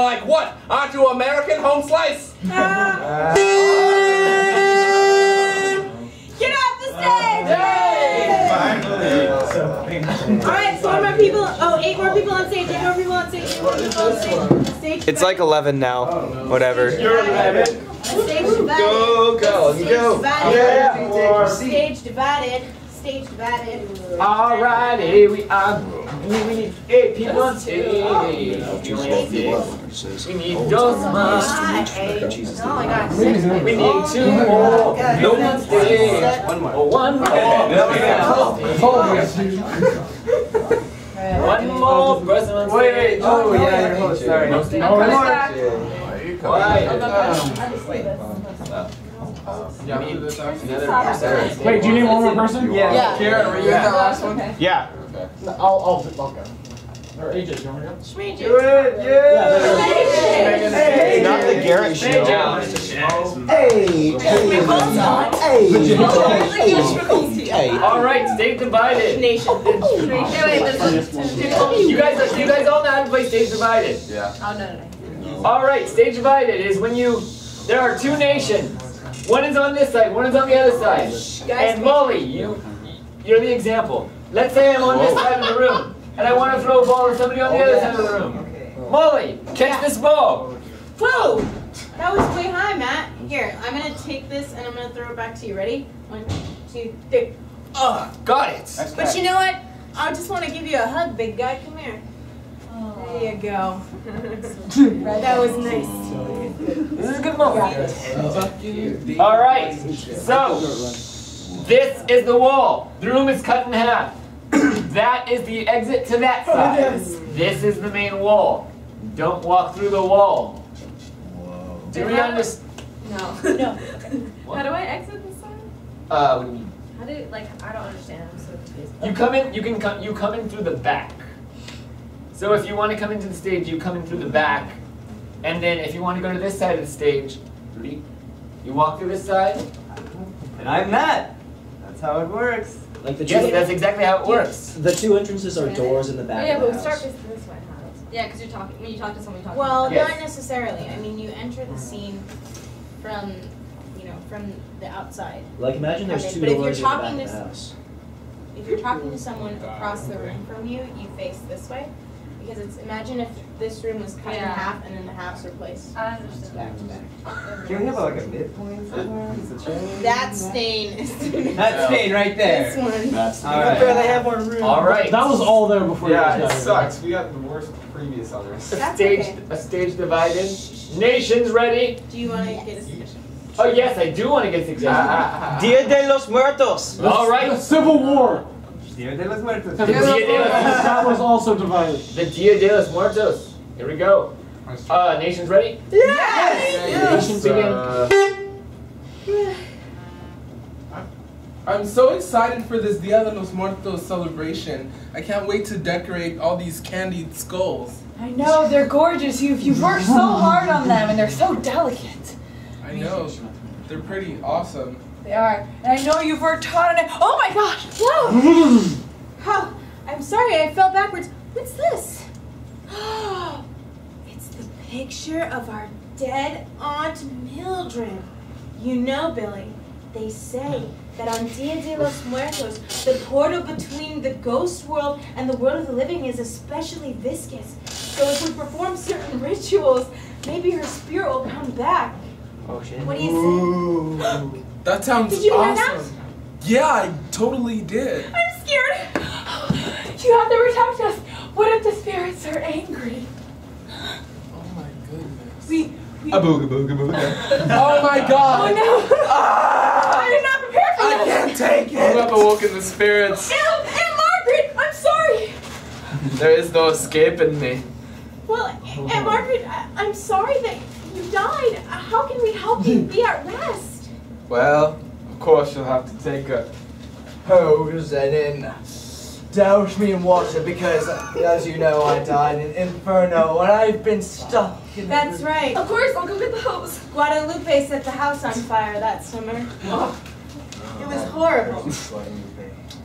Like what? Aren't you American home slice? Ah. Get off the stage! Alright, so more people. Oh, eight more people on stage. Eight more people on stage. Eight more people on stage. Stage It's like 11 now. Whatever. Stage divided. Go, go, Stage go. divided. Yeah. Stage divided. Stage divided. Alrighty, we are. We need eight people on oh, stage. We need those much. Oh my god. We need oh, two more. No on stage. One more. One more. One more person on stage. Wait, wait. Oh, yeah, your host. Sorry. No, No, one more. Wait, do you need one more person? Yeah. Karen, were you in that last one? Yeah. I'll, I'll, I'll go. Or AJ, do you want to go? Do it, yeah. It's not the Garrett show. Hey, hey, hey. All right, stage divided. Nation. You guys, you guys all know how to play stage divided. Yeah. Oh, no, no, no. All right, stage divided is when you. There are two nations. One is on this side, one is on the other side. And Molly, you, you're the example. Let's say I'm on this side of the room, and I want to throw a ball at somebody on the other side of the room. Okay. Molly, catch this ball. Whoa! That was way high, Matt. Here, I'm gonna take this and I'm gonna throw it back to you. Ready? One, two, three. Oh, got it. But you know what? I just want to give you a hug, big guy. Come here. There you go. that was nice. This is a good moment. All right, so this is the wall. The room is cut in half. That is the exit to that side. This is the main wall. Don't walk through the wall. Do we understand? No. No. How do I exit this side? Uh, what do you mean? How do like I don't understand. I'm so confused. You come in. You can come. You come in through the back. So if you want to come into the stage, you come in through the back, and then if you want to go to this side of the stage, you walk through this side. And I'm Matt. That's how it works. Like the two, Yes, that's exactly how it works. the two entrances are doors in the Oh, back yeah, of but the we start house. this, this way. Huh? Yeah, because you're talking when you talk to someone, you talk. Well, to Yes. not necessarily. I mean, you enter the scene from, you know, from the outside. Like imagine there's Okay, two but if you're doors in the back talking of the house. If you're talking to someone across the room from you, you face this way. Because it's imagine if this room was cut in half and then the halves were placed I understand. back to back. Can we have like a midpoint somewhere? Is? That stain is That stain right there. this there. one. That's All right. they have more room. All right. That was all there before Yeah, you it guys got sucks. We got the worst previous others. A stage, okay. a stage divided. Nations ready? Do you want to get a submission? Oh yes, I do want to get suggestions. Dia de los Muertos. All right. The. Civil War. Dia de los Muertos. The Dia de los, That was also divided. the Dia de los Muertos. Here we go. Uh, nations ready? Nations begin. Uh, I'm so excited for this Dia de los Muertos celebration. I can't wait to decorate all these candied skulls. I know, they're gorgeous. You've, you've worked so hard on them and they're so delicate. I know. They're pretty awesome. They are. And I know you've worked hard on it. Oh my gosh! Whoa! Oh, I'm sorry, I fell backwards. What's this? it's the picture of our dead Aunt Mildred. You know, Billy, they say that on Dia de los Muertos, the portal between the ghost world and the world of the living is especially viscous. So if we perform certain rituals, maybe her spirit will come back. Oh shit. What do you say? That sounds Did you hear awesome. Yeah, I totally did. I'm scared! You have to protect us! What if the spirits are angry? Oh my goodness. We. we A booga booga booga. oh my god. oh no! Ah! I did not prepare for I this! can't take it. You have awoken the spirits. Aunt, Aunt Margaret, I'm sorry! There is no escaping me. Well, Aunt Margaret, I- I'm sorry that you died. How can we help you be at rest? Well, of course you'll have to take a hose and then Douse me in water because, as you know, I died in Inferno and I've been stuck in That's right. Of course, I'll go get the hose. Guadalupe set the house on fire that summer. It was horrible.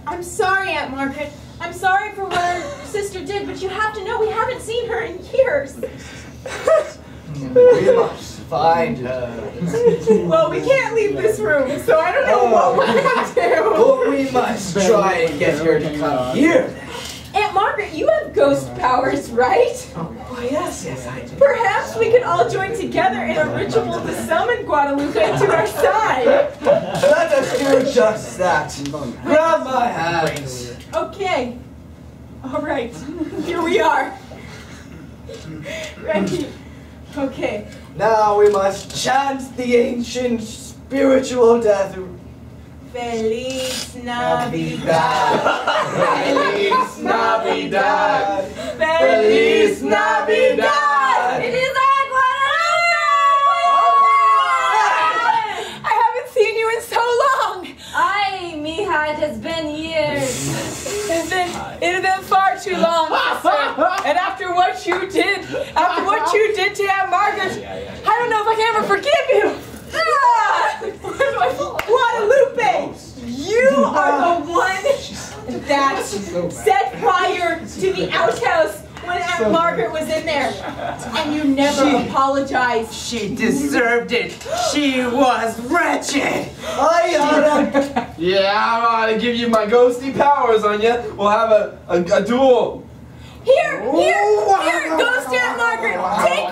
I'm sorry, Aunt Margaret. I'm sorry for what our sister did, but you have to know we haven't seen her in years. We must find her. Uh, well, we can't leave this room, so I don't know oh. what we're gonna do. But we must try and get her to come here. Aunt Margaret, you have ghost powers, right? Oh, oh, yes, yes, I do. Perhaps we could all join together in a ritual to summon Guadalupe to our side. Let us do just that. Grab my hands. Okay. All right. Here we are. Ready? Okay. Now we must chant the ancient spiritual death. Feliz Navidad. Feliz Navidad. Feliz Navidad. It is our Guadalupe. I haven't seen you in so long. Ay, mija, it has been years. It's been, it has been far too long, sister. And after what you did, after what you did to Aunt Margaret, I don't know if I can ever forgive you. Ah! Guadalupe, you are the one that set fire to the outhouse when Aunt Margaret was in there. And you never apologized. She deserved it. She was wretched. I oughta. Yeah, I'm gonna give you my ghosty powers on you. We'll have a, a, a duel. Here, here, here, Ghost Aunt Margaret, take,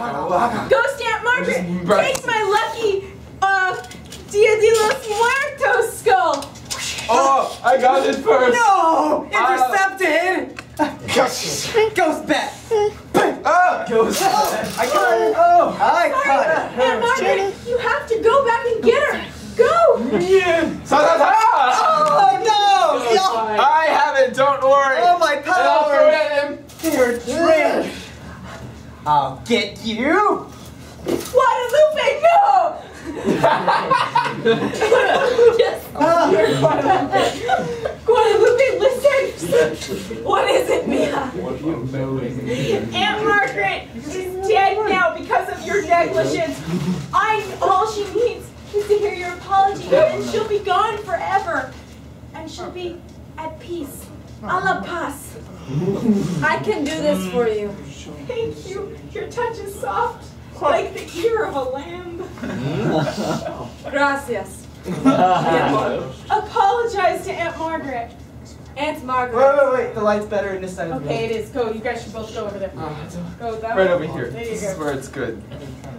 Ghost Aunt Margaret, take my lucky, uh, Dia de los Muertos skull. Oh, I got it first. No! Ah. Intercepted! Ghost bat! Ah, Ghost bat! I got it! Oh! I caught Aunt it! Margaret, you have to go back and get her. Go. sa sa sa! Oh no! I have it. Don't worry. Oh my And I'll throw it powers! at him. You're trash! I'll get you! Guadalupe, no. yes. Guadalupe, listen. What is it, Mia? Aunt Margaret is dead now because of your negligence. I all she needs is to hear your apology, and then she'll be gone forever, and she'll be at peace. A la paz. I can do this for you. Thank you. Your touch is soft, like the ear of a lamb. Gracias. Apologize to Aunt Margaret. Aunt Margaret. wait, wait. wait. The light's better in this side of the Okay, it is. Go. You guys should both go over there. Oh, go that Right way. over here. There you This is where it's good.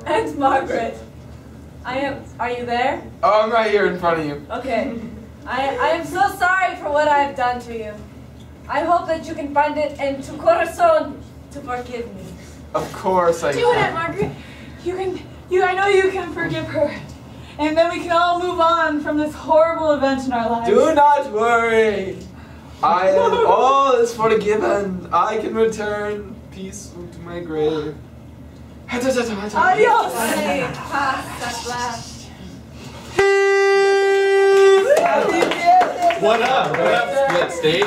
Aunt Margaret. I am. Are you there? Oh, I'm right here in front of you. Okay. I, I am so sorry for what I have done to you. I hope that you can find it in tu corazón to forgive me. Of course I Do it, Aunt can. Margaret. You can. You. I know you can forgive her, and then we can all move on from this horrible event in our lives. Do not worry. I am all is forgiven. I can return peace to my grave. Adios. Ay, paz, at last. What up? What up, Split State?